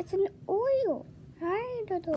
It's an oil. I don't know.